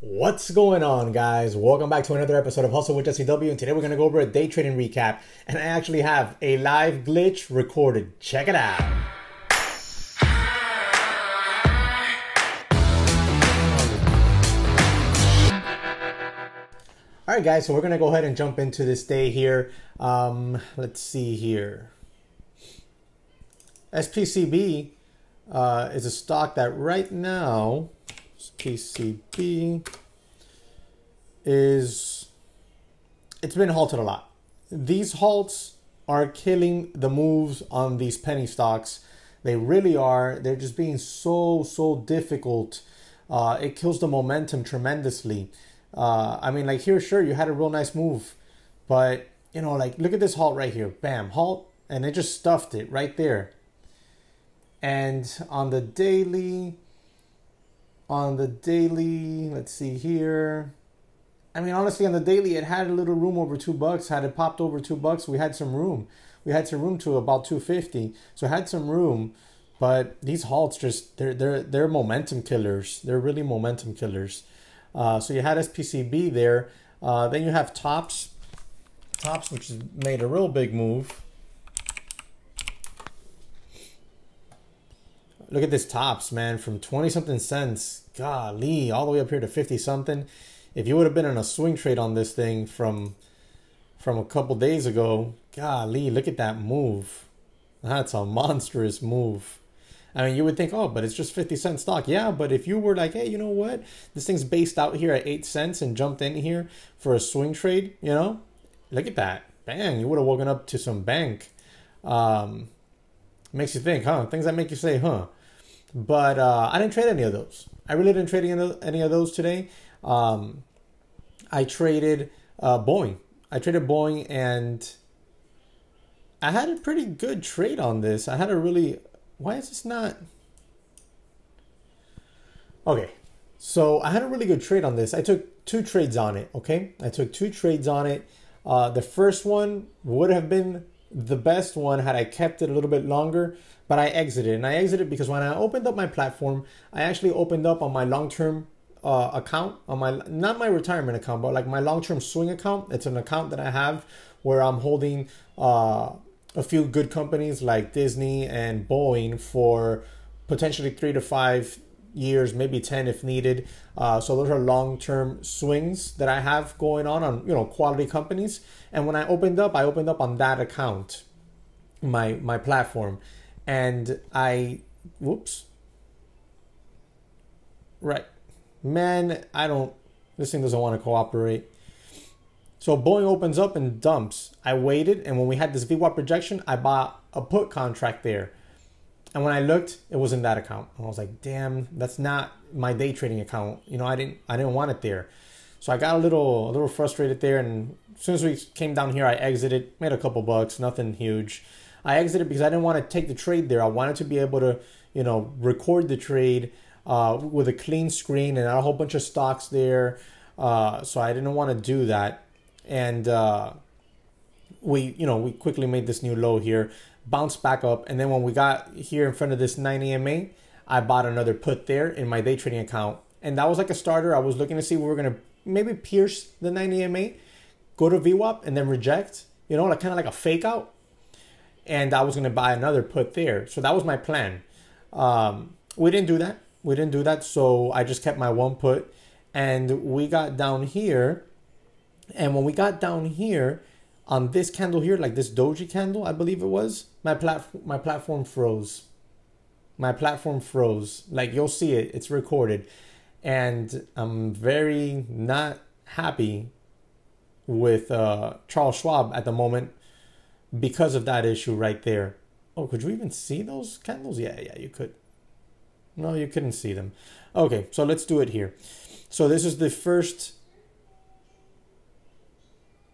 What's going on, guys? Welcome back to another episode of Hustle with Jesse W. And today we're going to go over a day trading recap. And I actually have a live glitch recorded. Check it out. All right, guys, so we're going to go ahead and jump into this day here. Um, let's see here. SPCB uh, is a stock that right now PCB is it's been halted a lot. These halts are killing the moves on these penny stocks. They really are. They're just being so so difficult. Uh, it kills the momentum tremendously. Uh, I mean, like here, sure, you had a real nice move, but you know, like look at this halt right here. Bam, halt, and it just stuffed it right there. And on the daily, on the daily, let's see here. I mean, honestly, on the daily, it had a little room over two bucks. Had it popped over two bucks, we had some room. We had some room to about two fifty, so had some room. But these halts just they're they're they're momentum killers. They're really momentum killers. Uh, so you had SPCB there. Uh, then you have Tops, Tops, which made a real big move. Look at this tops, man, from 20 something cents. Golly, all the way up here to 50 something. If you would have been in a swing trade on this thing from from a couple days ago, golly, look at that move. That's a monstrous move. I mean, you would think, oh, but it's just 50 cent stock. Yeah, but if you were like, hey, you know what? This thing's based out here at 8 cents and jumped in here for a swing trade, you know? Look at that. Bang, you would have woken up to some bank. Um, makes you think, huh? Things that make you say, huh? But uh, I didn't trade any of those. I really didn't trade any of those today. Um, I traded uh, Boeing. I traded Boeing and I had a pretty good trade on this. I had a really. Why is this not. Okay. So I had a really good trade on this. I took two trades on it. Okay. I took two trades on it. Uh, the first one would have been the best one had I kept it a little bit longer, but I exited. And I exited because when I opened up my platform, I actually opened up on my long term uh, account, on my not my retirement account, but like my long term swing account. It's an account that I have where I'm holding uh, a few good companies like Disney and Boeing for potentially three to five years, maybe 10 if needed. Uh, so those are long-term swings that I have going on on, you know, quality companies. And when I opened up, I opened up on that account, my, my platform. And I, whoops. Right. Man, I don't, this thing doesn't want to cooperate. So Boeing opens up and dumps. I waited, and when we had this VWAP projection, I bought a put contract there. And when I looked, it was in that account. And I was like, damn, that's not my day trading account. You know, I didn't I didn't want it there. So I got a little a little frustrated there and as soon as we came down here I exited, made a couple bucks, nothing huge. I exited because I didn't want to take the trade there. I wanted to be able to, you know, record the trade uh, with a clean screen and a whole bunch of stocks there. Uh, so I didn't want to do that. And uh, we, you know, we quickly made this new low here bounced back up. And then when we got here in front of this 9 EMA, I bought another put there in my day trading account. And that was like a starter. I was looking to see we were going to maybe pierce the 9 EMA, go to VWAP, and then reject, you know, like kind of like a fake out. And I was going to buy another put there. So that was my plan. Um, we didn't do that. We didn't do that. So I just kept my one put. And we got down here. And when we got down here, on this candle here, like this doji candle, I believe it was, my platform my platform froze. My platform froze. Like you'll see it, it's recorded. And I'm very not happy with uh, Charles Schwab at the moment because of that issue right there. Oh, could you even see those candles? Yeah, yeah, you could. No, you couldn't see them. Okay, so let's do it here. So this is the first.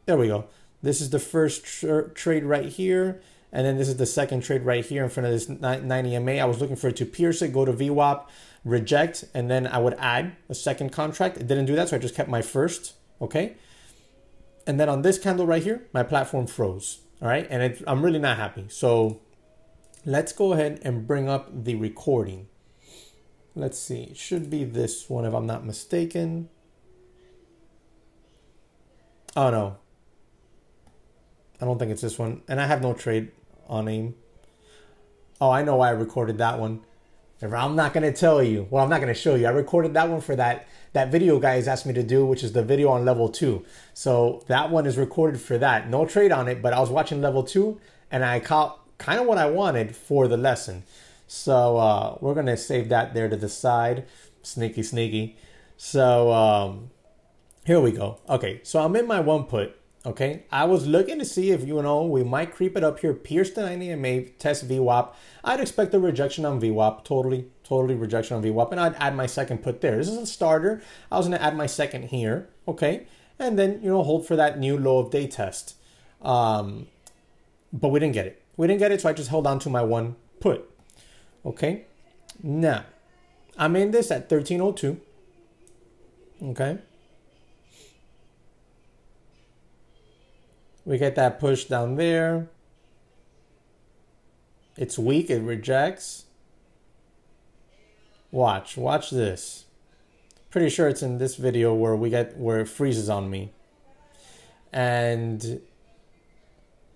There we go. This is the first tra trade right here. And then this is the second trade right here in front of this 9 MA. I was looking for it to pierce it, go to VWAP, reject, and then I would add a second contract. It didn't do that, so I just kept my first, okay? And then on this candle right here, my platform froze, all right? And it, I'm really not happy. So let's go ahead and bring up the recording. Let's see, it should be this one if I'm not mistaken. Oh no. I don't think it's this one. And I have no trade on AIM. Oh, I know why I recorded that one. I'm not gonna tell you. Well, I'm not gonna show you. I recorded that one for that that video guys asked me to do, which is the video on level two. So that one is recorded for that. No trade on it, but I was watching level two and I caught kind of what I wanted for the lesson. So uh, we're gonna save that there to the side. Sneaky, sneaky. So um, here we go. Okay, so I'm in my one put. Okay, I was looking to see if you know we might creep it up here, pierce the 9 EMA, test VWAP. I'd expect a rejection on VWAP, totally, totally rejection on VWAP, and I'd add my second put there. This is a starter. I was gonna add my second here, okay, and then you know hold for that new low of day test. Um, but we didn't get it. We didn't get it, so I just held on to my one put. Okay, now I'm in this at 1302. Okay. We get that push down there. It's weak, it rejects. Watch, watch this. Pretty sure it's in this video where we get where it freezes on me. And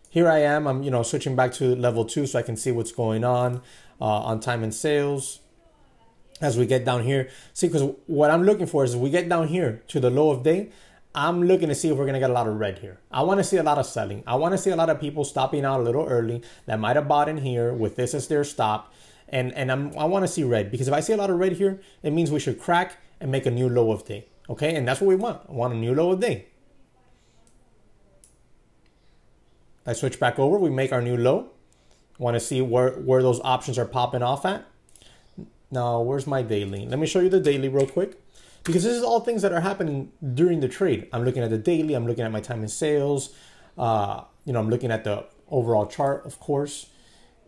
here I am, I'm you know switching back to level two so I can see what's going on uh, on time and sales as we get down here. See, because what I'm looking for is we get down here to the low of day, I'm looking to see if we're going to get a lot of red here. I want to see a lot of selling. I want to see a lot of people stopping out a little early that might have bought in here with this as their stop. And, and I'm, I want to see red because if I see a lot of red here, it means we should crack and make a new low of day. Okay, and that's what we want. I want a new low of day. I switch back over. We make our new low. Want to see where, where those options are popping off at. Now, where's my daily? Let me show you the daily real quick because this is all things that are happening during the trade. I'm looking at the daily, I'm looking at my time and sales, uh, you know, I'm looking at the overall chart, of course.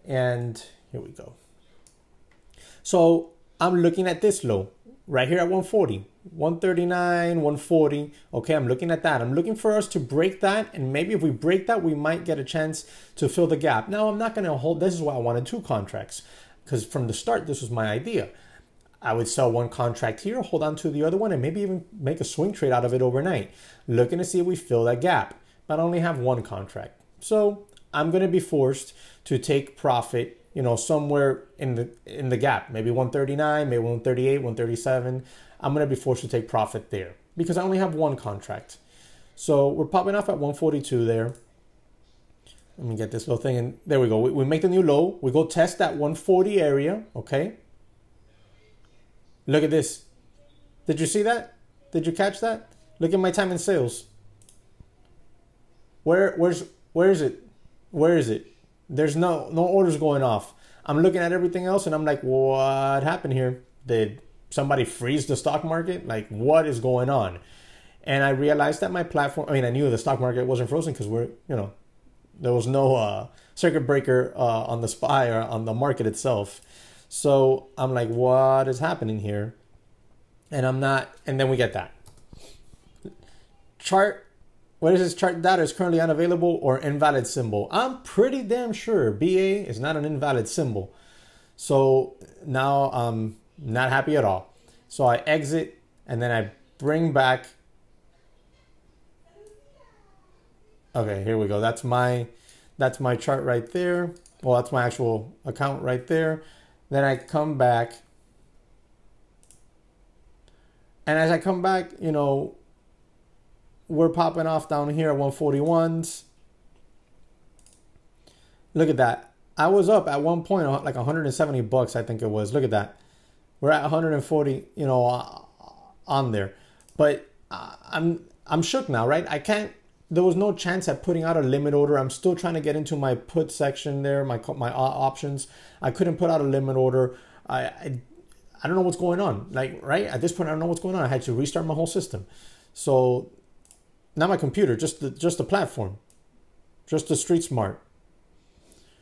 And here we go. So I'm looking at this low right here at 140, 139, 140. Okay, I'm looking at that. I'm looking for us to break that. And maybe if we break that, we might get a chance to fill the gap. Now, I'm not going to hold, this is why I wanted two contracts because from the start, this was my idea. I would sell one contract here, hold on to the other one, and maybe even make a swing trade out of it overnight, looking to see if we fill that gap. But I only have one contract. So I'm going to be forced to take profit, you know, somewhere in the in the gap, maybe 139, maybe 138, 137. I'm going to be forced to take profit there because I only have one contract. So we're popping off at 142 there. Let me get this little thing, and there we go. We, we make the new low. We go test that 140 area, okay? Look at this. Did you see that? Did you catch that? Look at my time and sales. Where where's where is it? Where is it? There's no no orders going off. I'm looking at everything else and I'm like, what happened here? Did somebody freeze the stock market? Like, what is going on? And I realized that my platform. I mean, I knew the stock market wasn't frozen because we're you know there was no uh, circuit breaker uh, on the SPY or on the market itself. So I'm like, what is happening here? And I'm not, and then we get that. Chart, what is this chart data is currently unavailable or invalid symbol? I'm pretty damn sure BA is not an invalid symbol. So now I'm not happy at all. So I exit and then I bring back. Okay, here we go. That's my that's my chart right there. Well, that's my actual account right there. Then I come back. And as I come back, you know, we're popping off down here at 141s. Look at that. I was up at one point like 170 bucks, I think it was. Look at that. We're at 140, you know, uh, on there. But uh, I'm I'm shook now, right? I can't there was no chance at putting out a limit order. I'm still trying to get into my put section there, my my options. I couldn't put out a limit order. I, I, I don't know what's going on. Like right at this point, I don't know what's going on. I had to restart my whole system. So not my computer, just the just the platform, just the Street Smart.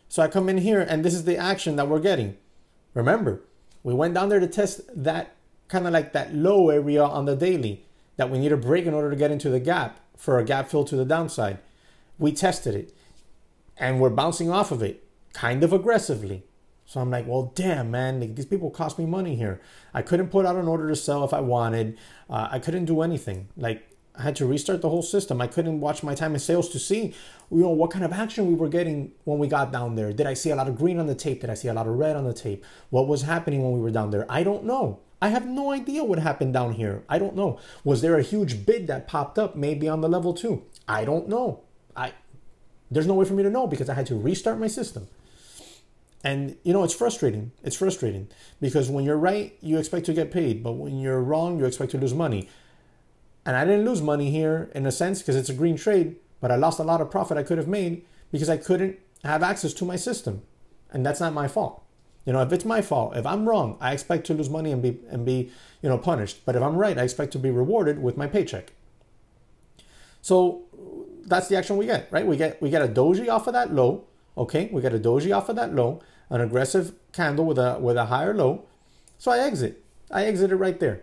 So I come in here, and this is the action that we're getting. Remember, we went down there to test that kind of like that low area on the daily that we need a break in order to get into the gap for a gap fill to the downside. We tested it and we're bouncing off of it kind of aggressively. So I'm like, well, damn, man, these people cost me money here. I couldn't put out an order to sell if I wanted. Uh, I couldn't do anything. Like, I had to restart the whole system. I couldn't watch my time and sales to see, you know, what kind of action we were getting when we got down there. Did I see a lot of green on the tape? Did I see a lot of red on the tape? What was happening when we were down there? I don't know. I have no idea what happened down here. I don't know. Was there a huge bid that popped up maybe on the level 2? I don't know. I there's no way for me to know because I had to restart my system. And you know, it's frustrating. It's frustrating because when you're right, you expect to get paid, but when you're wrong, you expect to lose money. And I didn't lose money here in a sense because it's a green trade, but I lost a lot of profit I could have made because I couldn't have access to my system. And that's not my fault. You know, if it's my fault, if I'm wrong, I expect to lose money and be and be, you know, punished. But if I'm right, I expect to be rewarded with my paycheck. So that's the action we get, right? We get we get a doji off of that low. Okay, we get a doji off of that low, an aggressive candle with a with a higher low. So I exit. I exited right there.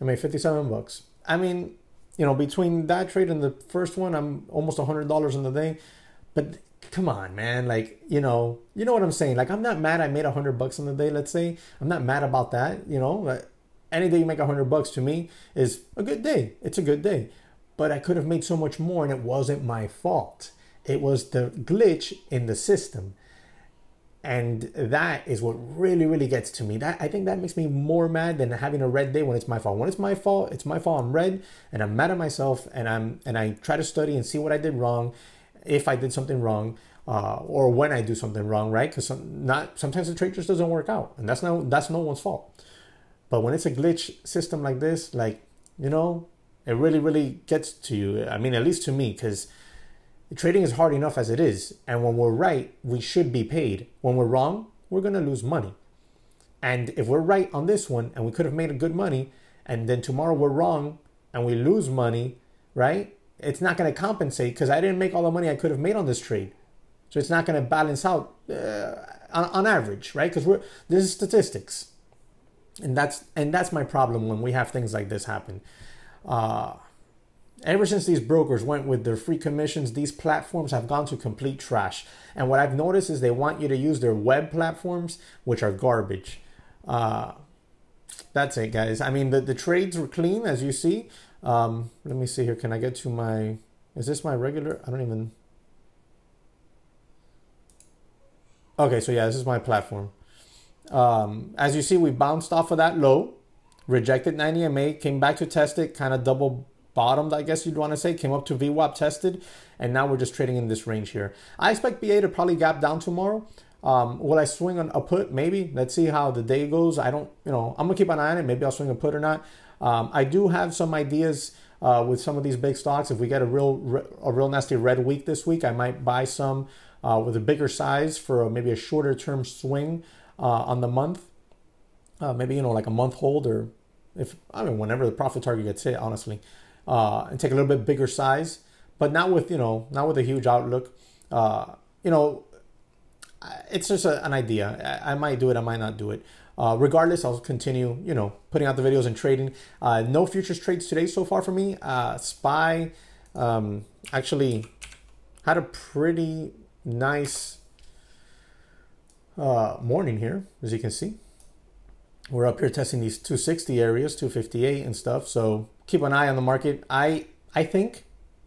I made 57 bucks. I mean, you know, between that trade and the first one, I'm almost $100 in the day. But come on, man. Like, you know, you know what I'm saying? Like, I'm not mad I made a 100 bucks in the day, let's say. I'm not mad about that, you know. Any day you make a 100 bucks to me is a good day. It's a good day but I could have made so much more and it wasn't my fault. It was the glitch in the system. And that is what really, really gets to me. That I think that makes me more mad than having a red day when it's my fault. When it's my fault, it's my fault. I'm red and I'm mad at myself and I'm and I try to study and see what I did wrong, if I did something wrong, uh, or when I do something wrong, right? Because some, not sometimes the trade just doesn't work out, and that's no that's no one's fault. But when it's a glitch system like this, like you know, it really, really gets to you. I mean, at least to me, because trading is hard enough as it is. And when we're right, we should be paid. When we're wrong, we're going to lose money. And if we're right on this one and we could have made a good money, and then tomorrow we're wrong and we lose money, right? It's not going to compensate because I didn't make all the money I could have made on this trade. So it's not going to balance out uh, on, on average, right? Because we're this is statistics, and that's and that's my problem when we have things like this happen. Uh, ever since these brokers went with their free commissions, these platforms have gone to complete trash. And what I've noticed is they want you to use their web platforms, which are garbage. Uh, that's it, guys. I mean, the, the trades were clean, as you see. Um, let me see here. Can I get to my... Is this my regular? I don't even... Okay, so yeah, this is my platform. Um, as you see, we bounced off of that low rejected 9 EMA, came back to test it, kind of double bottomed, I guess you'd want to say, came up to VWAP tested, and now we're just trading in this range here. I expect BA to probably gap down tomorrow. Um, will I swing on a put? Maybe. Let's see how the day goes. I don't, you know, I'm gonna keep an eye on it. Maybe I'll swing a put or not. Um, I do have some ideas uh, with some of these big stocks. If we get a real, a real nasty red week this week, I might buy some uh, with a bigger size for a, maybe a shorter term swing uh, on the month. Uh, maybe you know like a month hold or if I mean whenever the profit target gets hit, honestly, uh, and take a little bit bigger size, but not with you know not with a huge outlook. Uh, you know, it's just a, an idea. I, I, might do it, I might not do it. Uh, regardless, I'll continue, you know, putting out the videos and trading. Uh, no futures trades today so far for me. Uh, SPY um, actually had a pretty nice uh, morning here, as you can see we're up here testing these 260 areas, 258 and stuff. So keep an eye on the market. I I think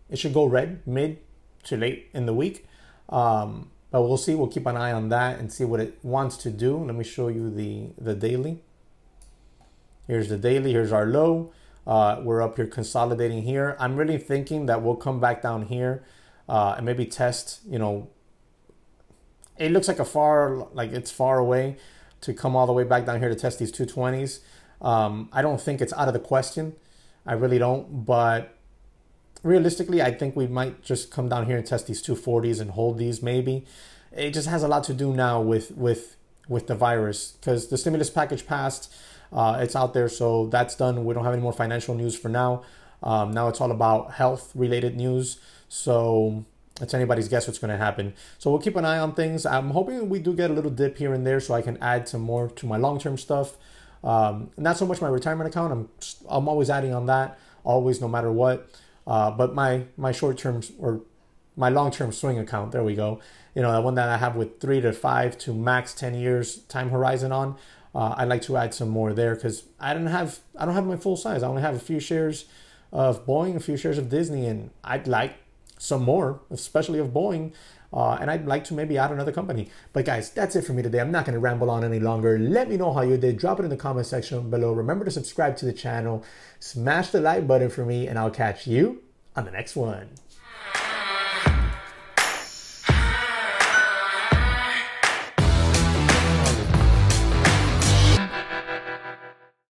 it should go red mid to late in the week. Um, but we'll see. We'll keep an eye on that and see what it wants to do. Let me show you the the daily. Here's the daily. Here's our low. Uh, we're up here consolidating here. I'm really thinking that we'll come back down here uh, and maybe test. You know, it looks like a far like it's far away to come all the way back down here to test these 220s. Um, I don't think it's out of the question. I really don't. But realistically, I think we might just come down here and test these 240s and hold these maybe. It just has a lot to do now with with with the virus because the stimulus package passed. Uh, it's out there, so that's done. We don't have any more financial news for now. Um, now it's all about health related news. So it's anybody's guess what's going to happen. So we'll keep an eye on things. I'm hoping we do get a little dip here and there so I can add some more to my long-term stuff. Um, not so much my retirement account. I'm I'm always adding on that, always, no matter what. Uh, but my my short-term or my long-term swing account, there we go. You know, the one that I have with three to five to max ten years time horizon on. Uh, I'd like to add some more there because I don't have I don't have my full size. I only have a few shares of Boeing, a few shares of Disney, and I'd like some more, especially of Boeing. Uh, and I'd like to maybe add another company. But guys, that's it for me today. I'm not going to ramble on any longer. Let me know how you did. Drop it in the comment section below. Remember to subscribe to the channel, smash the like button for me, and I'll catch you on the next one.